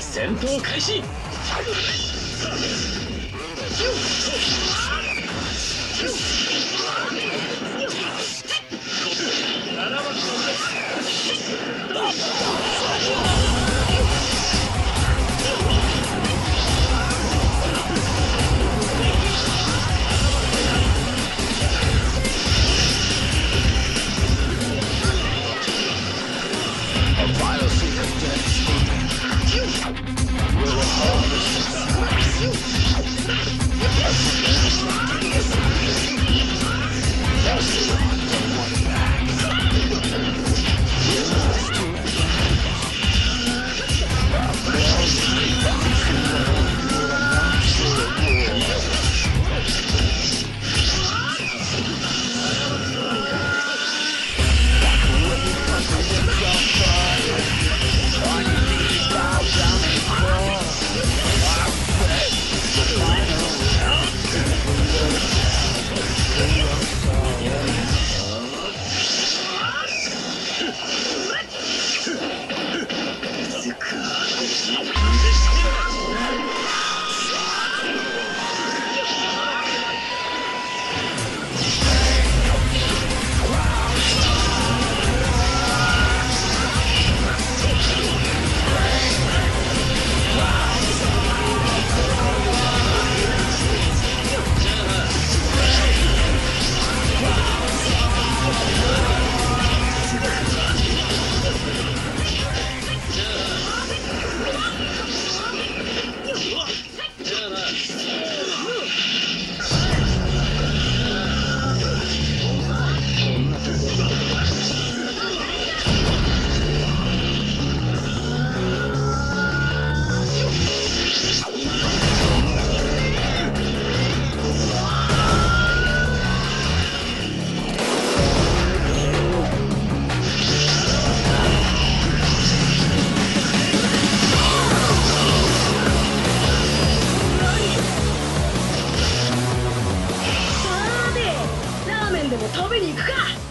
戦闘開始。でも食べに行くか！